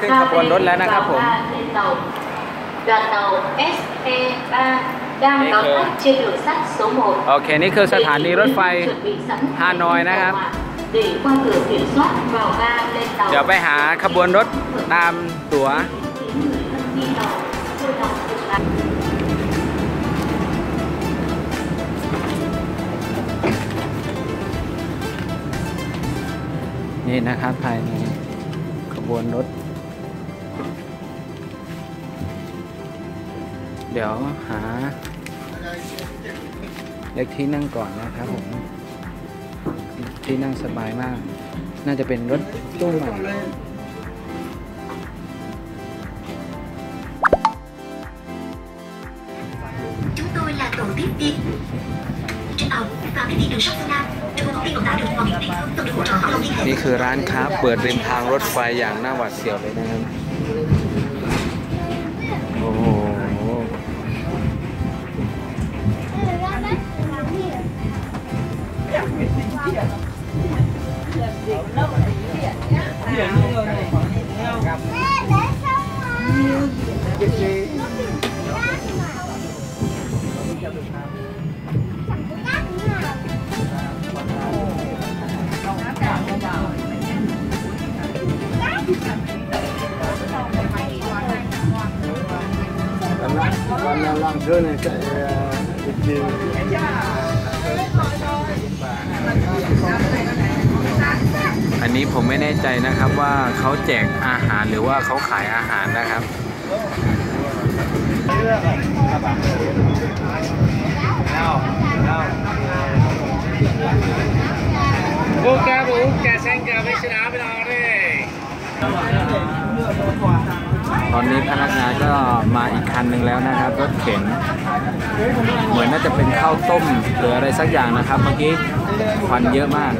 ขึ้นขบวนรถแล้วนะครับผม Đoàn tàu SE3 đang Thế đón cơ. khách trên đường sắt số 1. โอเคนี่คือสถานีรถไฟ chuẩn bị sẵn Hà Nội hệ thống นะครับ điều hòa để qua cửa kiểm soát vào ga lên tàu. เดี๋ยวไปหาขบวนรถตามตั๋ว Đi tàu, vui lòng dừng lại. นี่นะครับภายในข บวนรถ เดี๋ยวหาเล็กที่นั่งก่อนนะครับผม ที่นั่งสบายมาก น่าจะเป็นรถตู้ใหม่ Chúng tôi là tổ tiếp viên Trên tàu và tiếp viên đường sắt phương Nam Trung tâm thông tin vận tải đường bộ biển địa phương cần được hỗ trợ hỏi thông liên hệ นี่คือร้านค้าเปิดริมทางรถไฟอย่างน่าหวาดเสียวเลยนะครับโอ้โห อันนี้ผมไม่แน่ใจนะครับว่าเขาแจกอาหารหรือว่าเขาขายอาหารนะครับ Buka buka sangka mesra berare. ตอนนี้พนักงานก็มาอีกคันหนึ่งแล้วนะครับรถเข็น เหมือนน่าจะเป็นข้าวต้มหรืออะไรสักอย่างนะครับ เมื่อกี้ควันเยอะมาก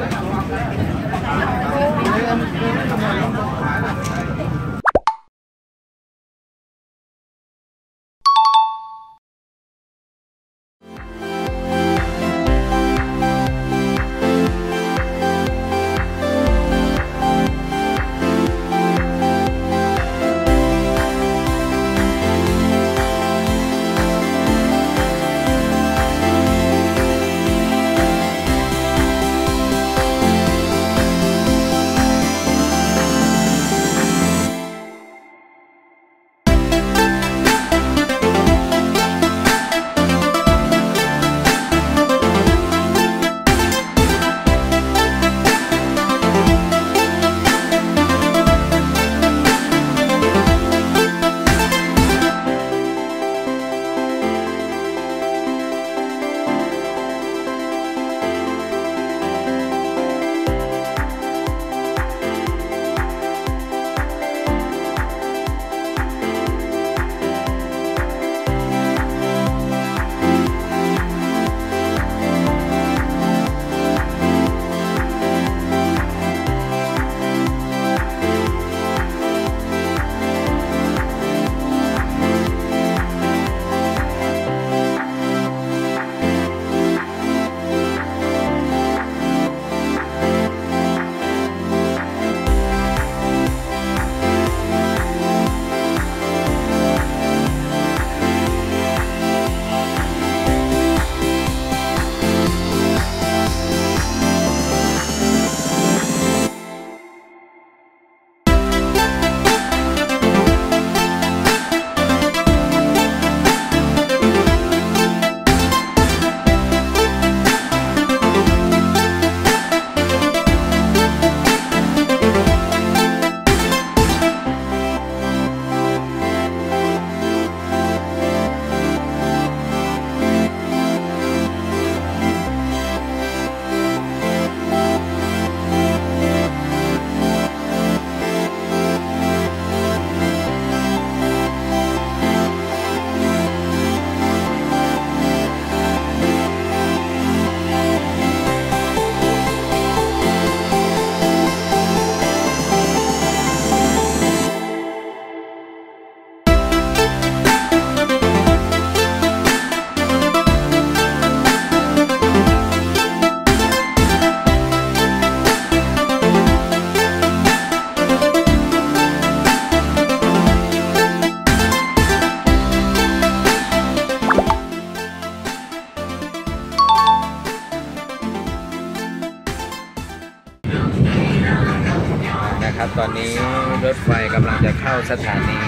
สถานี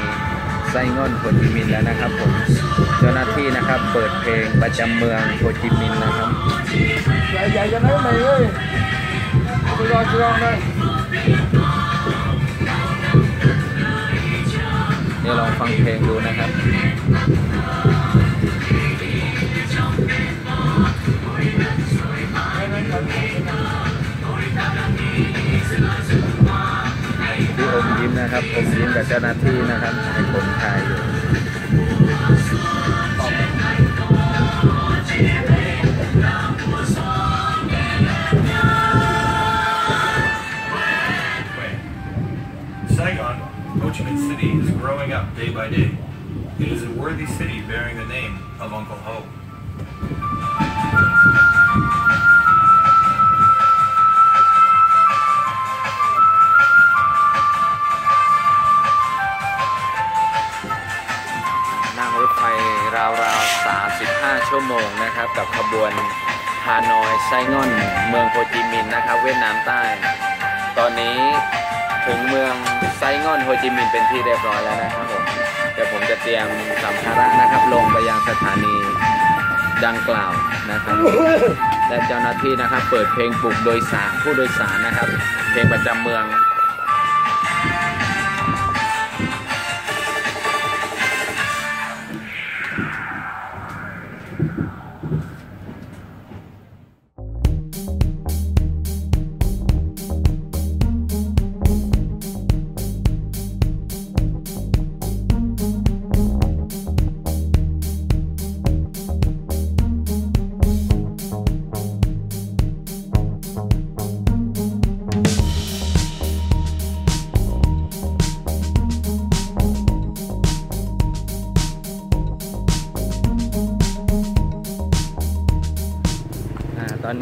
ไส้ง่อนโฮจิมินห์แล้วนะครับผมเจ้าหน้าที่นะครับเปิดเพลงประจำเมืองโฮจิมินห์นะครับใหญ่ๆจะได้ไหมเอ้ยไปรอชิลองเลยเดี๋ยวลองฟังเพลงดูนะครับ นะครับอมยิ้มกับเจ้าหน้าที่นะครับให้คนถ่ายอยู่ Saigon, Ho Chi Minh City, is growing up day by day. It is a worthy city bearing the name of Uncle Ho. ซง่อนเมืองโฮจิมินห์นะครับ เวียดนามใต้ ตอนนี้ถึงเมืองไซง่อนโฮจิมินห์เป็นที่เรียบร้อยแล้วนะครับผมเดี๋ยวผมจะเตรียมสัมภาระนะครับ ลงไปยังสถานีดังกล่าวนะครับและเจ้าหน้าที่นะครับ เปิดเพลงปลุกโดยสารผู้โดยสารนะครับ เพลงประจำเมือง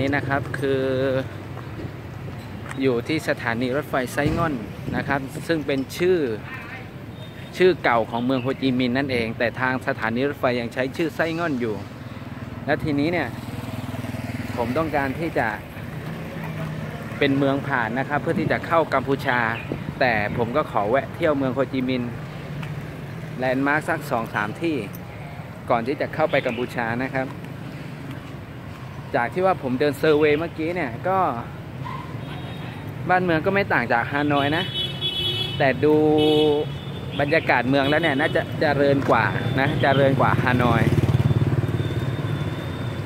นี้นะครับคืออยู่ที่สถานีรถไฟไซง่อนนะครับ ซึ่งเป็นชื่อชื่อเก่าของเมืองโฮจิมินห์นั่นเอง แต่ทางสถานีรถไฟยังใช้ชื่อไซง่อนอยู่ และทีนี้เนี่ยผมต้องการที่จะเป็นเมืองผ่านนะครับ เพื่อที่จะเข้ากัมพูชา แต่ผมก็ขอแวะเที่ยวเมืองโฮจิมินห์ landmark สักสองสามที่ ก่อนที่จะเข้าไปกัมพูชานะครับ จากที่ว่าผมเดินเซอร์เวย์เมื่อกี้เนี่ยก็ บ้านเมืองก็ไม่ต่างจากฮานอยนะ แต่ดูบรรยากาศเมืองแล้วเนี่ยน่าจะเจริญกว่านะเจริญกว่าฮานอย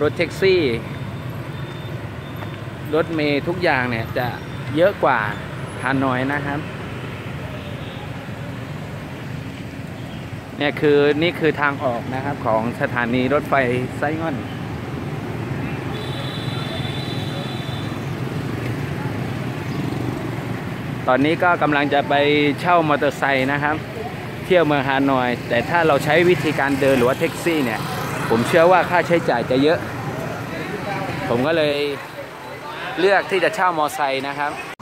รถแท็กซี่ รถเมย์ทุกอย่างเนี่ยจะเยอะกว่าฮานอยนะครับเนี่ยคือนี่คือทางออกนะครับของสถานีรถไฟไซง่อน ตอนนี้ก็กำลังจะไปเช่ามอเตอร์ไซค์นะครับ เที่ยวเมืองฮานอย แต่ถ้าเราใช้วิธีการเดินหรือว่าแท็กซี่เนี่ย ผมเชื่อว่าค่าใช้จ่ายจะเยอะ ผมก็เลยเลือกที่จะเช่ามอเตอร์ไซค์นะครับ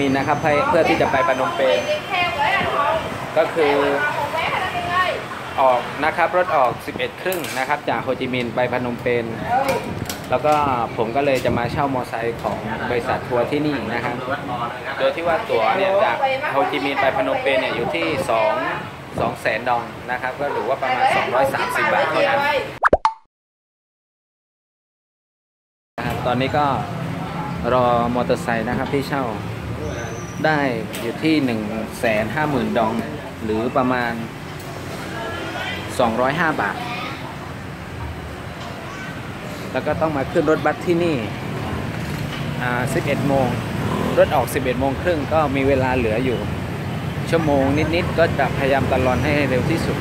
มินนะครับเพื่อที่จะไปพนมเปญก็คือออกนะครับรถออก 11 ครึ่งนะครับ จากโฮจิมินห์ไปพนมเปญแล้วก็ผมก็เลยจะมาเช่ามอไซค์ของบริษัททัวร์ที่นี่นะครับ โดยที่ว่าตั๋วเนี่ยจากโฮจิมินห์ไปพนมเปญเนี่ยอยู่ที่ 2 2แสนดองนะครับ ก็หรือว่าประมาณ 230 บาทเท่านั้นตอนนี้ก็รอมอเตอร์ไซค์นะครับที่เช่า ได้อยู่ที่ 1 5 0 0 0 0 ดอง หรือประมาณ 205 บาท แล้วก็ต้องมาขึ้นรถบัสที่นี่อ่า11 โมง รถออก 11 โมงครึ่งก็มีเวลาเหลืออยู่ ชั่วโมงนิด ๆ ก็จะพยายามตะลอนให้เร็วที่สุด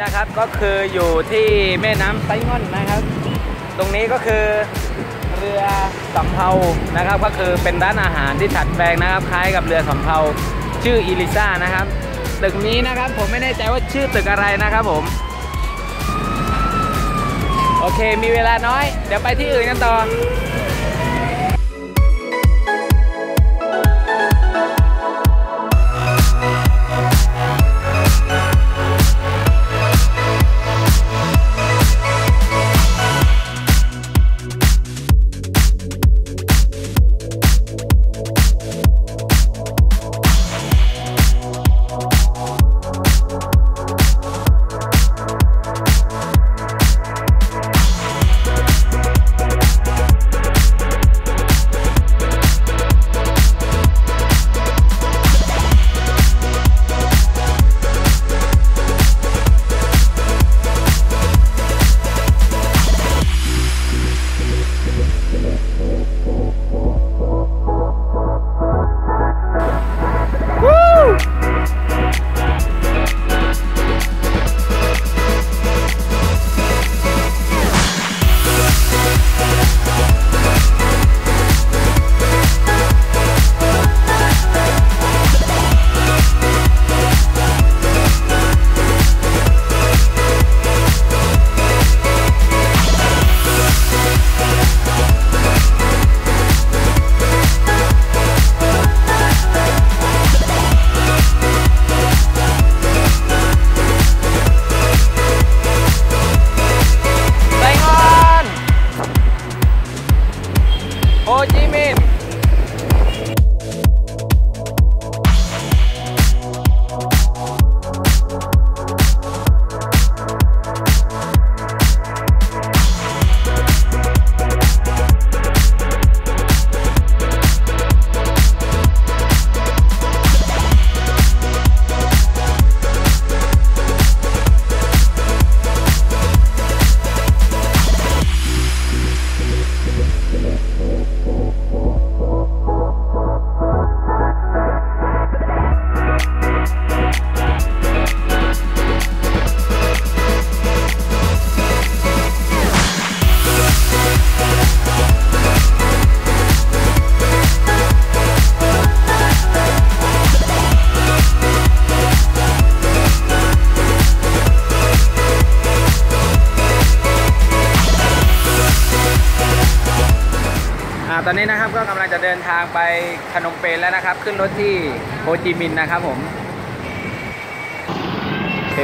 นนี้นะครับก็คืออยู่ที่แม่น้ำไซง่อนนะครับ ตรงนี้ก็คือเรือสำเภานะครับ ก็คือเป็นร้านอาหารที่ถัดแปลงนะครับ คล้ายกับเรือสำเภาชื่ออีลิซ่านะครับ ตึกนี้นะครับผมไม่แน่ใจว่าชื่อตึกอะไรนะครับผม โอเคมีเวลาน้อย เดี๋ยวไปที่อื่นกันต่อ อ่าตอนนี้นะครับก็กำลังจะเดินทางไปพนมเปญแล้วนะครับ ขึ้นรถที่โฮจิมินห์นะครับผมโอเค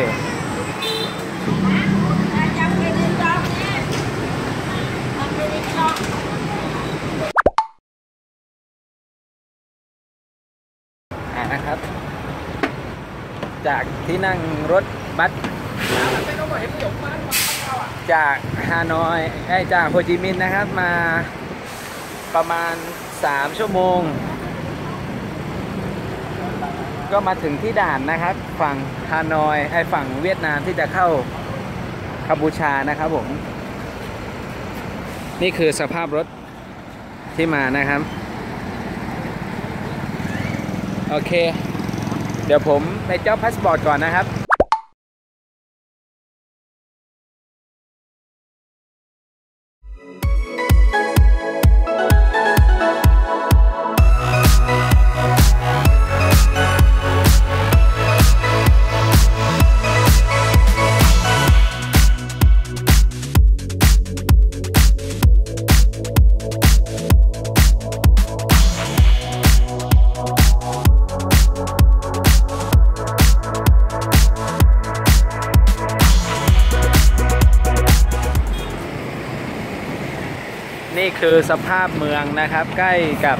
นะครับ จากที่นั่งรถบัสจากฮานอยไอ้จากโฮจิมินห์นะครับมา ประมาณ 3 ชั่วโมง ก็มาถึงที่ด่านนะครับ ฝั่งฮานอยไอ้ฝั่งเวียดนามที่จะเข้ากัมพูชานะครับผม นี่คือสภาพรถที่มานะครับ โอเค เดี๋ยวผมไปจ๊อบพาสปอร์ตก่อนนะครับ คือสภาพเมืองนะครับ ใกล้กับ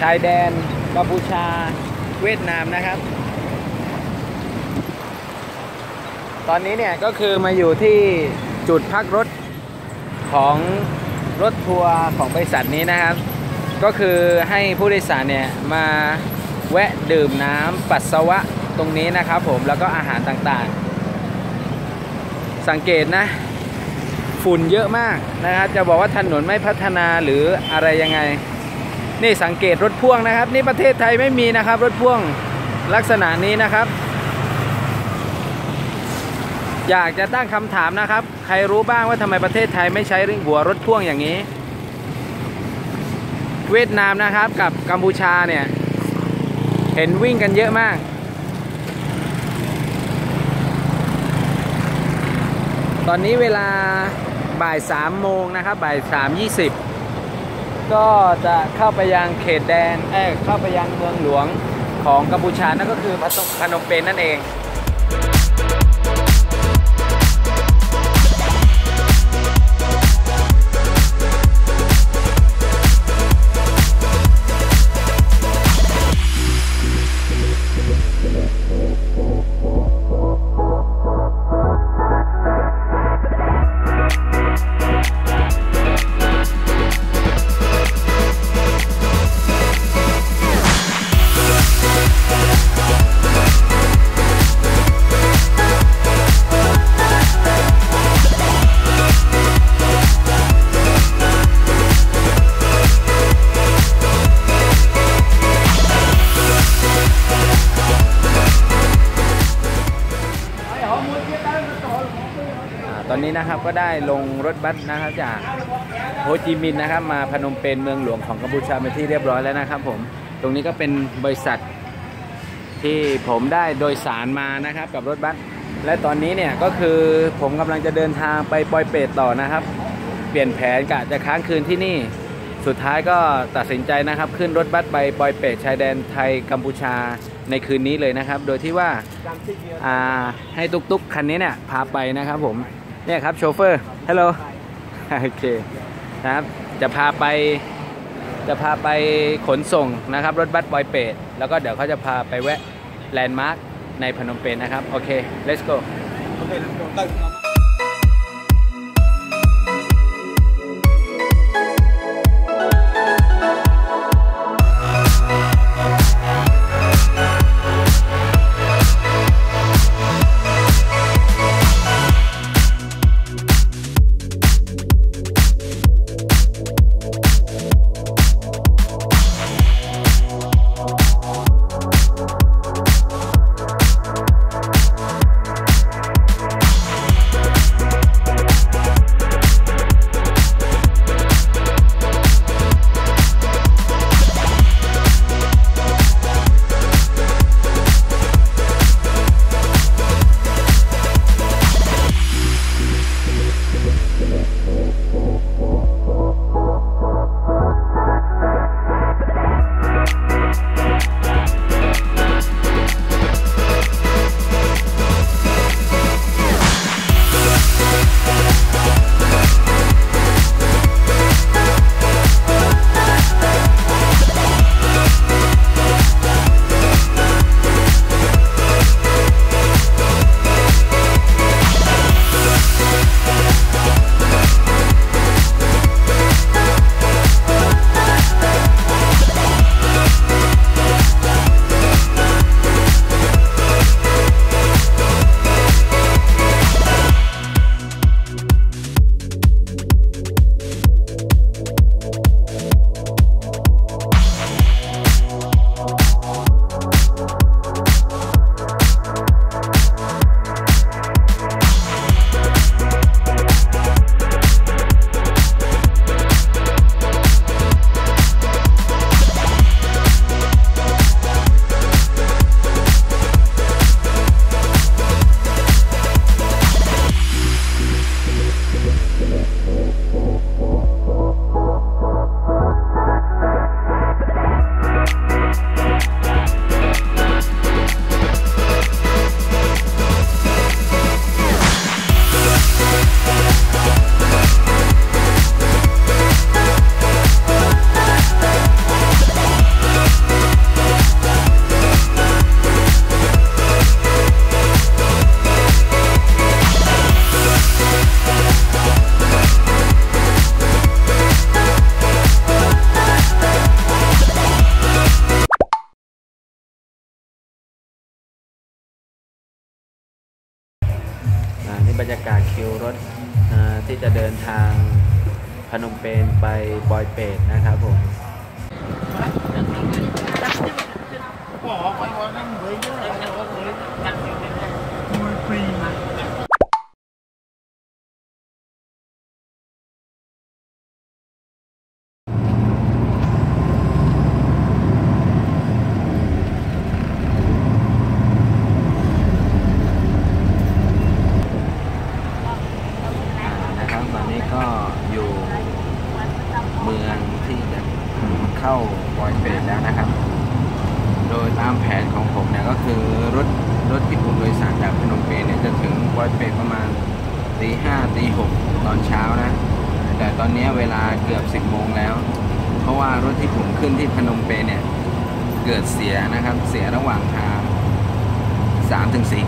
ชายแดนกัมพูชาเวียดนามนะครับ ตอนนี้เนี่ยก็คือมาอยู่ที่จุดพักรถของรถทัวร์ของบริษัทนี้นะครับ ก็คือให้ผู้โดยสารเนี่ยมาแวะดื่มน้ำปัสสาวะตรงนี้นะครับผมแล้วก็อาหารต่างๆ สังเกตนะ ฝุ่นเยอะมากนะครับจะบอกว่าถนนไม่พัฒนาหรืออะไรยังไง นี่สังเกตรถพ่วงนะครับ นี่ประเทศไทยไม่มีนะครับ รถพ่วงลักษณะนี้นะครับ อยากจะตั้งคำถามนะครับ ใครรู้บ้างว่าทำไมประเทศไทยไม่ใช้หัวรถพ่วงอย่างนี้ เวียดนามนะครับกับกัมพูชาเนี่ยเห็นวิ่งกันเยอะมากตอนนี้เวลา บ่าย3โมงนะครับบ่าย3 20 ก็จะเข้าไปยังเขตแดนเอ้เข้าไปยังเมืองหลวงของกัมพูชานั่นก็คือพนมเปญนั่นเอง ก็ได้ลงรถบัสนะครับจากโฮจิมินห์นะครับ มาพนมเปญเมืองหลวงของกัมพูชาเป็นที่เรียบร้อยแล้วนะครับ ผมตรงนี้ก็เป็นบริษัทที่ผมได้โดยสารมานะครับกับรถบัสและตอนนี้เนี่ยก็คือผมกำลังจะเดินทางไปปอยเปตต่อนะครับ เปลี่ยนแผนกะจะค้างคืนที่นี่ สุดท้ายก็ตัดสินใจนะครับ ขึ้นรถบัสไปปอยเปตชายแดนไทยกัมพูชาในคืนนี้เลยนะครับ โดยที่ว่าให้ตุ๊กตุกคันนี้เนี่ยพาไปนะครับผม เนี่ยครับโชเฟอร์ฮัลโหลโอเคนะครับจะพาไปจะพาไปขนส่งนะครับ รถบัสบอยเปตแล้วก็เดี๋ยวเขาจะพาไปแวะแลนด์มาร์คในพนมเปญนะครับ โอเค let's go เ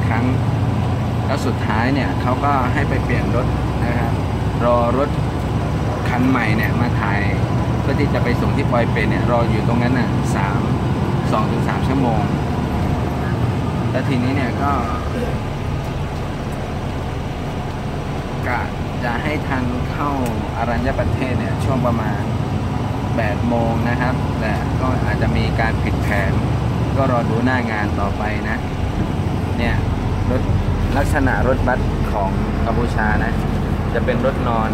ครั้ง แล้วสุดท้ายเนี่ยเขาก็ให้ไปเปลี่ยนรถนะครับรอรถคันใหม่เนี่ยมาถ่ายเพื่อที่จะไปส่งที่ปอยเปตเนี่ยรออยู่ตรงนั้นน่ะสามสองถึงสามชั่วโมง แล้วทีนี้เนี่ยก็กะจะให้ทันเข้าอารัญญประเทศเนี่ยช่วงประมาณ8โมงนะครับ แต่ก็อาจจะมีการผิดแผน ก็รอดูหน้างานต่อไปนะ เนี่ย รถลักษณะรถบัสของกัมพูชานะ จะเป็นรถนอน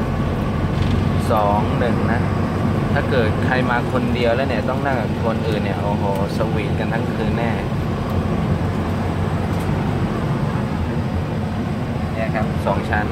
สองหนึ่งนะ ถ้าเกิดใครมาคนเดียวแล้วเนี่ยต้องนั่งกับคนอื่นเนี่ยโอ้โหสวีทกันทั้งคืนแน่เนี่ยครับสองชั้น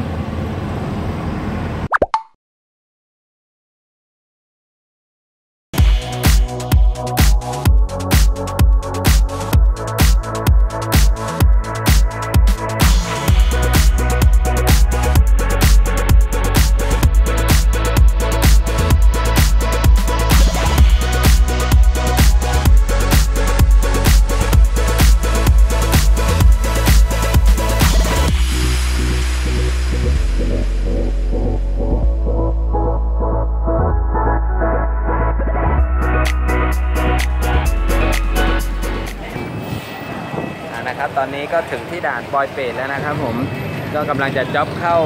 ก็ถึงที่ด่านปอยเปตแล้วนะครับผมก็กำลังจะจ็อบเข้า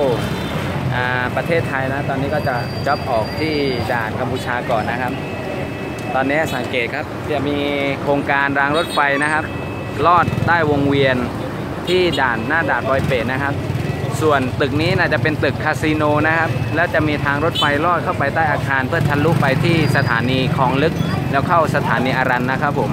ประเทศไทยนะ ตอนนี้ก็จะจ็อบออกที่ด่านกัมพูชาก่อนนะครับ ตอนนี้สังเกตครับจะมีโครงการรางรถไฟนะครับ ลอดใต้วงเวียนที่ด่านหน้าด่านปอยเปตนะครับ ส่วนตึกนี้น่าจะเป็นตึกคาสิโนนะครับ แล้วจะมีทางรถไฟลอดเข้าไปใต้อาคาร เพื่อทะลุไปที่สถานีคลองลึกแล้วเข้าสถานีอารันนะครับผม